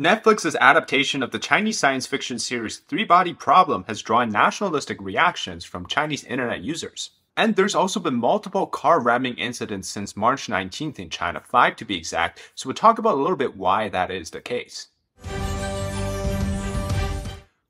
Netflix's adaptation of the Chinese science fiction series Three Body Problem has drawn nationalistic reactions from Chinese internet users. And there's also been multiple car ramming incidents since March 19th in China, five to be exact, so we'll talk about a little bit why that is the case.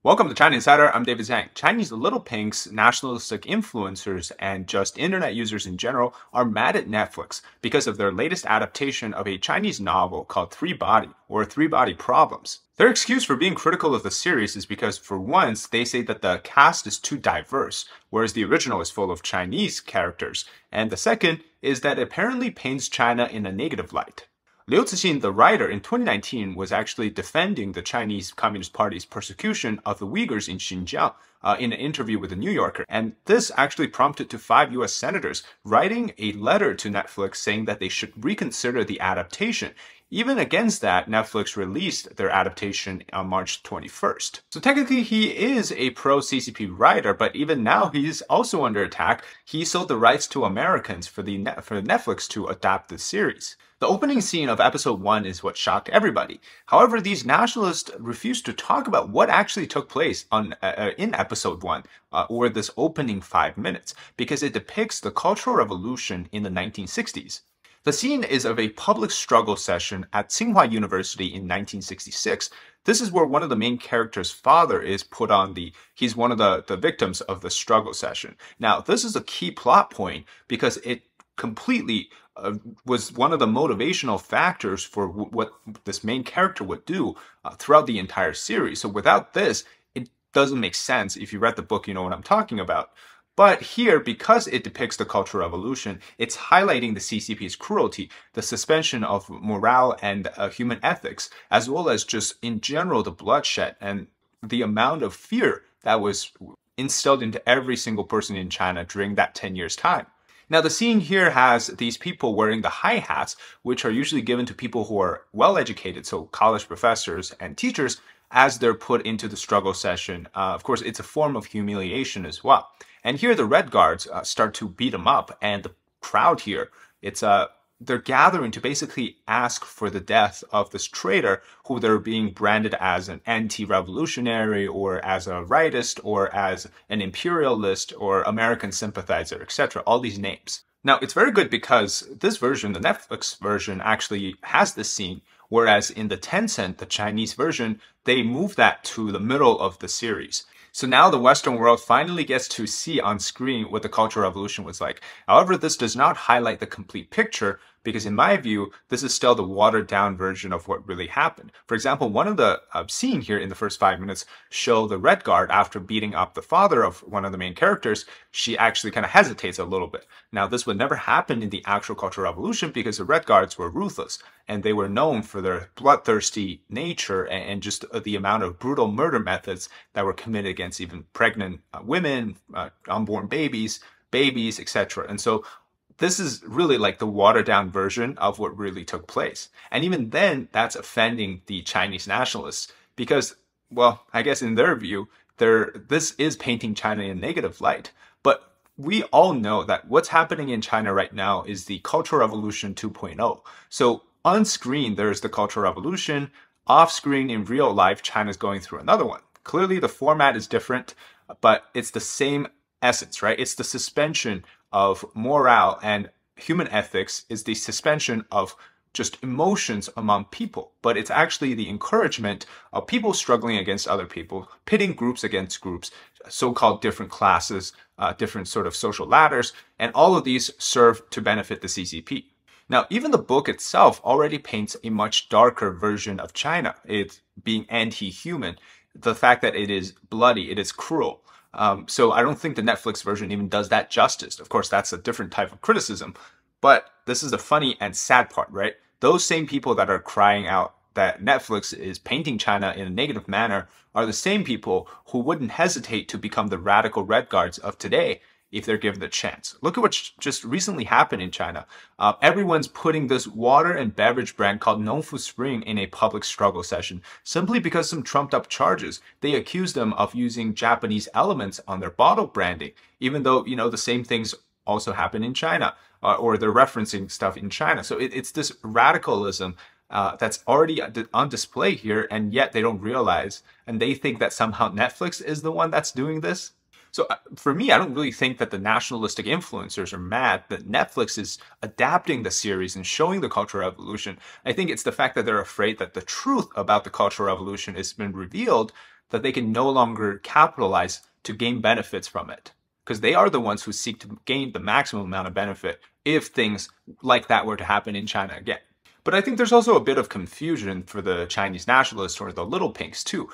Welcome to China Insider. I'm David Zhang. Chinese little pinks, nationalistic influencers, and just internet users in general are mad at Netflix because of their latest adaptation of a Chinese novel called Three Body or Three Body Problems. Their excuse for being critical of the series is because, for once, they say that the cast is too diverse, whereas the original is full of Chinese characters. And the second is that it apparently paints China in a negative light. Liu Cixin, the writer, in 2019 was actually defending the Chinese Communist Party's persecution of the Uyghurs in Xinjiang uh, in an interview with the New Yorker. And this actually prompted to five US senators writing a letter to Netflix saying that they should reconsider the adaptation. Even against that, Netflix released their adaptation on March 21st. So technically, he is a pro CCP writer, but even now he's also under attack. He sold the rights to Americans for the for Netflix to adapt the series. The opening scene of episode 1 is what shocked everybody. However, these nationalists refused to talk about what actually took place on uh, uh in episode 1 uh, or this opening 5 minutes because it depicts the Cultural Revolution in the 1960s. The scene is of a public struggle session at Tsinghua University in 1966. This is where one of the main characters' father is put on the, he's one of the, the victims of the struggle session. Now, this is a key plot point because it completely uh, was one of the motivational factors for what this main character would do uh, throughout the entire series. So without this, it doesn't make sense. If you read the book, you know what I'm talking about. But here, because it depicts the Cultural Revolution, it's highlighting the CCP's cruelty, the suspension of morale and uh, human ethics, as well as just in general the bloodshed and the amount of fear that was instilled into every single person in China during that 10 years' time. Now, the scene here has these people wearing the high hats, which are usually given to people who are well educated, so college professors and teachers, as they're put into the struggle session. Uh, of course, it's a form of humiliation as well. And here the Red Guards uh, start to beat them up, and the crowd here, it's uh, they're gathering to basically ask for the death of this traitor who they're being branded as an anti-revolutionary or as a rightist or as an imperialist or American sympathizer, etc. All these names. Now, it's very good because this version, the Netflix version, actually has this scene, whereas in the Tencent, the Chinese version, they move that to the middle of the series. So now the Western world finally gets to see on screen what the Cultural Revolution was like. However, this does not highlight the complete picture because in my view, this is still the watered down version of what really happened. For example, one of the uh, scene here in the first five minutes show the Red Guard after beating up the father of one of the main characters, she actually kind of hesitates a little bit. Now, this would never happen in the actual Cultural Revolution because the Red Guards were ruthless and they were known for their bloodthirsty nature and just the amount of brutal murder methods that were committed against even pregnant uh, women, uh, unborn babies, babies, etc. And so this is really like the watered down version of what really took place. And even then, that's offending the Chinese nationalists because, well, I guess in their view, this is painting China in a negative light. But we all know that what's happening in China right now is the Cultural Revolution 2.0. So on screen, there's the Cultural Revolution. Off screen, in real life, China's going through another one. Clearly, the format is different, but it's the same essence, right? It's the suspension of morale and human ethics is the suspension of just emotions among people, but it's actually the encouragement of people struggling against other people, pitting groups against groups, so-called different classes, uh, different sort of social ladders, and all of these serve to benefit the CCP. Now, even the book itself already paints a much darker version of China. It's being anti-human, the fact that it is bloody, it is cruel, um, so I don't think the Netflix version even does that justice. Of course, that's a different type of criticism. But this is the funny and sad part, right? Those same people that are crying out that Netflix is painting China in a negative manner are the same people who wouldn't hesitate to become the radical red guards of today if they're given the chance. Look at what just recently happened in China. Uh, everyone's putting this water and beverage brand called Nongfu Spring in a public struggle session simply because some trumped up charges. They accuse them of using Japanese elements on their bottle branding, even though, you know, the same things also happen in China uh, or they're referencing stuff in China. So it, it's this radicalism uh, that's already on display here, and yet they don't realize, and they think that somehow Netflix is the one that's doing this. So uh, for me, I don't really think that the nationalistic influencers are mad that Netflix is adapting the series and showing the Cultural Revolution. I think it's the fact that they're afraid that the truth about the Cultural Revolution has been revealed that they can no longer capitalize to gain benefits from it. Because they are the ones who seek to gain the maximum amount of benefit if things like that were to happen in China again. But I think there's also a bit of confusion for the Chinese nationalists or the little pinks too,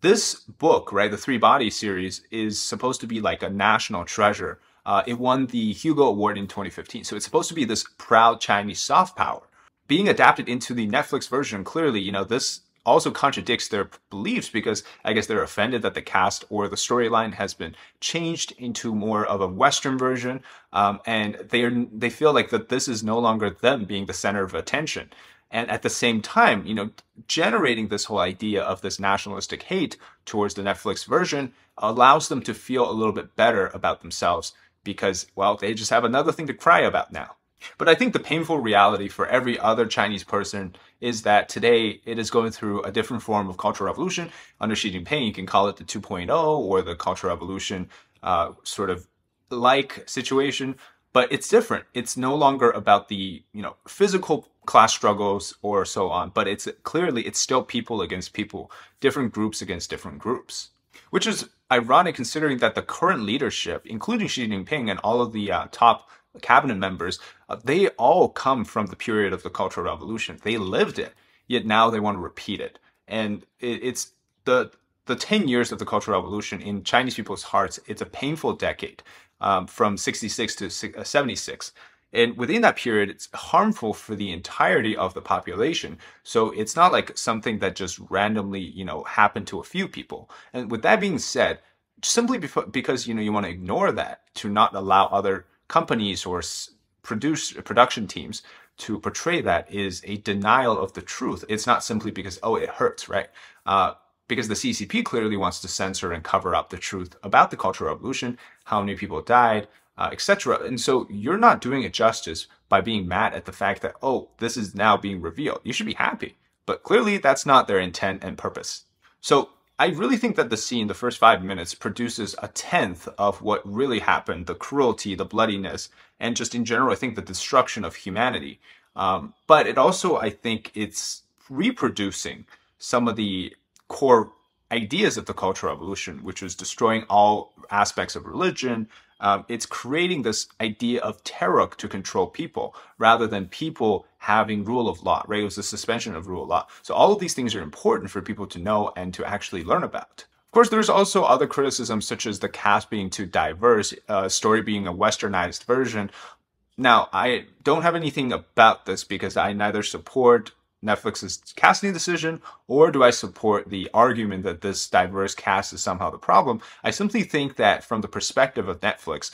this book, right, the Three Bodies series, is supposed to be like a national treasure. Uh, it won the Hugo Award in 2015. So it's supposed to be this proud Chinese soft power. Being adapted into the Netflix version, clearly, you know, this also contradicts their beliefs because I guess they're offended that the cast or the storyline has been changed into more of a Western version, um, and they are they feel like that this is no longer them being the center of attention and at the same time, you know, generating this whole idea of this nationalistic hate towards the Netflix version allows them to feel a little bit better about themselves because, well, they just have another thing to cry about now. But I think the painful reality for every other Chinese person is that today it is going through a different form of cultural revolution. Under Xi Jinping, you can call it the 2.0 or the cultural revolution uh, sort of like situation but it's different. It's no longer about the, you know, physical class struggles or so on, but it's clearly, it's still people against people, different groups against different groups, which is ironic considering that the current leadership, including Xi Jinping and all of the uh, top cabinet members, uh, they all come from the period of the Cultural Revolution. They lived it, yet now they want to repeat it. And it, it's the the 10 years of the Cultural Revolution in Chinese people's hearts, it's a painful decade um, from 66 to uh, 76. And within that period, it's harmful for the entirety of the population. So it's not like something that just randomly, you know, happened to a few people. And with that being said, simply because, you know, you want to ignore that to not allow other companies or produce production teams to portray that is a denial of the truth. It's not simply because, oh, it hurts, right? Uh, because the CCP clearly wants to censor and cover up the truth about the Cultural Revolution, how many people died, uh, etc. And so you're not doing it justice by being mad at the fact that, oh, this is now being revealed. You should be happy. But clearly that's not their intent and purpose. So I really think that the scene, the first five minutes, produces a tenth of what really happened the cruelty, the bloodiness, and just in general, I think the destruction of humanity. Um, but it also, I think, it's reproducing some of the core ideas of the Cultural Revolution, which was destroying all aspects of religion. Um, it's creating this idea of terror to control people rather than people having rule of law, right? It was the suspension of rule of law. So all of these things are important for people to know and to actually learn about. Of course, there's also other criticisms such as the cast being too diverse, uh, story being a westernized version. Now, I don't have anything about this because I neither support Netflix's casting decision, or do I support the argument that this diverse cast is somehow the problem? I simply think that from the perspective of Netflix,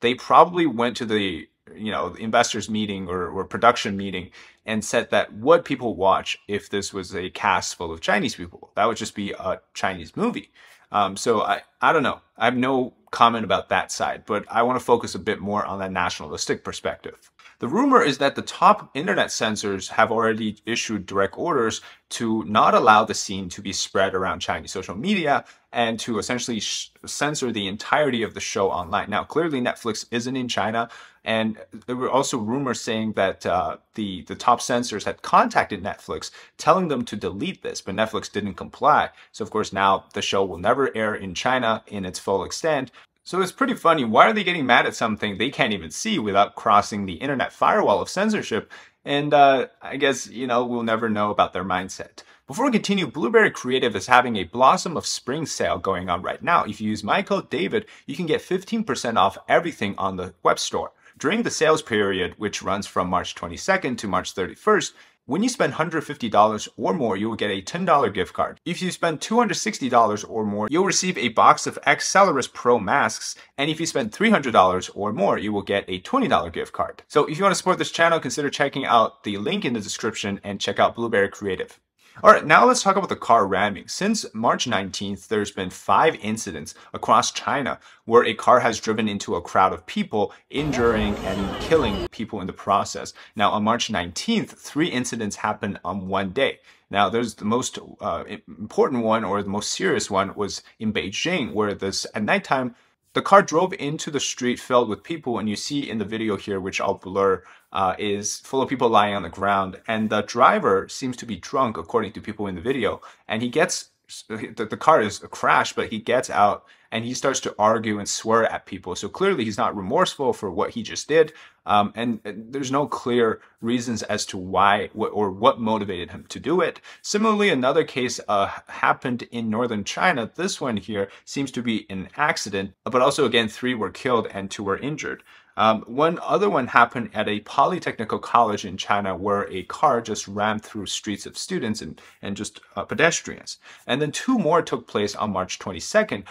they probably went to the you know investors meeting or, or production meeting and said that what people watch if this was a cast full of Chinese people? That would just be a Chinese movie. Um, so I, I don't know. I have no comment about that side, but I want to focus a bit more on that nationalistic perspective. The rumor is that the top internet censors have already issued direct orders to not allow the scene to be spread around Chinese social media and to essentially censor the entirety of the show online. Now, clearly Netflix isn't in China, and there were also rumors saying that uh, the the top censors had contacted Netflix, telling them to delete this, but Netflix didn't comply. So of course now the show will never air in China in its full extent, so it's pretty funny. Why are they getting mad at something they can't even see without crossing the internet firewall of censorship? And uh, I guess, you know, we'll never know about their mindset. Before we continue, Blueberry Creative is having a Blossom of Spring sale going on right now. If you use my code DAVID, you can get 15% off everything on the web store. During the sales period, which runs from March 22nd to March 31st, when you spend $150 or more, you will get a $10 gift card. If you spend $260 or more, you'll receive a box of Accelerus Pro masks. And if you spend $300 or more, you will get a $20 gift card. So if you want to support this channel, consider checking out the link in the description and check out Blueberry Creative. All right, now let's talk about the car ramming. Since March 19th, there's been five incidents across China where a car has driven into a crowd of people, injuring and killing people in the process. Now, on March 19th, three incidents happened on one day. Now, there's the most uh, important one or the most serious one was in Beijing, where this at nighttime the car drove into the street filled with people, and you see in the video here, which I'll blur, uh, is full of people lying on the ground. And the driver seems to be drunk, according to people in the video. And he gets the, the car is a crash, but he gets out and he starts to argue and swear at people. So clearly, he's not remorseful for what he just did. Um, and, there's no clear reasons as to why or what motivated him to do it. Similarly, another case uh, happened in northern China. This one here seems to be an accident, but also again, three were killed and two were injured. Um, one other one happened at a polytechnical college in China where a car just ran through streets of students and, and just uh, pedestrians. And then two more took place on March 22nd.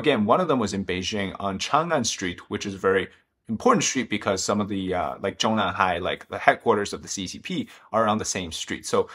Again, one of them was in Beijing on Chang'an Street, which is a very important street because some of the uh, like Zhongnanhai, like the headquarters of the CCP, are on the same street. So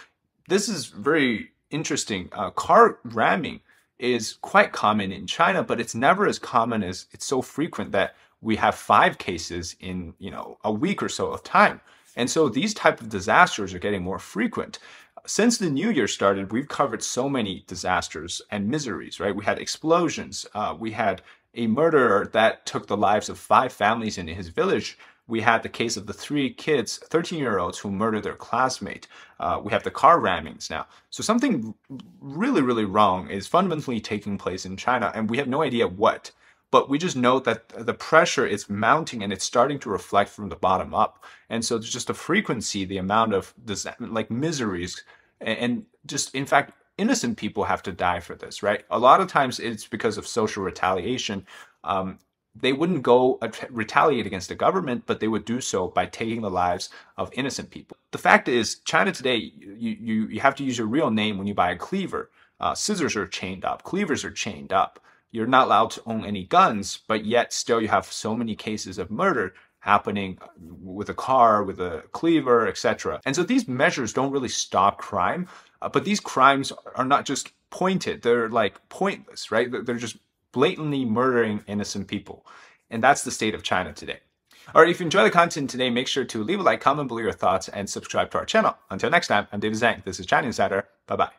this is very interesting. Uh, car ramming is quite common in China, but it's never as common as it's so frequent that we have five cases in you know a week or so of time. And so these type of disasters are getting more frequent. Since the new year started, we've covered so many disasters and miseries, right? We had explosions. Uh, we had a murderer that took the lives of five families in his village. We had the case of the three kids, 13 year olds, who murdered their classmate. Uh, we have the car rammings now. So something really, really wrong is fundamentally taking place in China, and we have no idea what. But we just know that the pressure is mounting and it's starting to reflect from the bottom up. And so there's just a frequency, the amount of like miseries, and just in fact innocent people have to die for this, right? A lot of times it's because of social retaliation. Um, they wouldn't go retaliate against the government, but they would do so by taking the lives of innocent people. The fact is, China today, you, you, you have to use your real name when you buy a cleaver. Uh, scissors are chained up, cleavers are chained up. You're not allowed to own any guns, but yet still you have so many cases of murder happening with a car, with a cleaver, etc. And so these measures don't really stop crime, uh, but these crimes are not just pointed, they're like pointless, right? They're just blatantly murdering innocent people. And that's the state of China today. All right, if you enjoy the content today, make sure to leave a like, comment below your thoughts, and subscribe to our channel. Until next time, I'm David Zhang. This is China Insider. Bye bye.